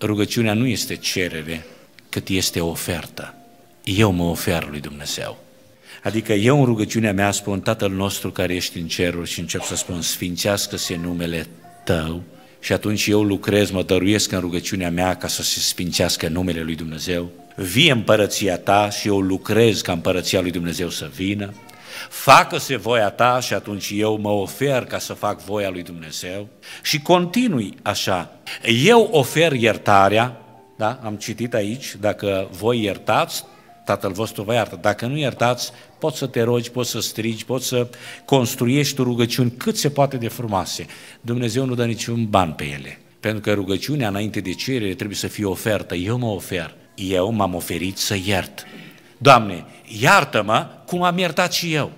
rugăciunea nu este cerere, cât este ofertă. Eu mă ofer lui Dumnezeu. Adică eu în rugăciunea mea spun Tatăl nostru care ești în ceruri și încep să spun sfințească-se numele Tău și atunci eu lucrez, mă dăruiesc în rugăciunea mea ca să se sfințească numele lui Dumnezeu. Vie împărăția Ta și eu lucrez ca împărăția lui Dumnezeu să vină. Facă-se voia Ta și atunci eu mă ofer ca să fac voia lui Dumnezeu și continui așa. Eu ofer iertarea, da? am citit aici, dacă voi iertați, Tatăl vostru vă iartă. Dacă nu iertați, poți să te rogi, poți să strigi, poți să construiești rugăciuni cât se poate de frumoase. Dumnezeu nu dă niciun ban pe ele. Pentru că rugăciunea înainte de cerere trebuie să fie ofertă. Eu mă ofer. Eu m-am oferit să iert. Doamne, iartă-mă cum am iertat și eu.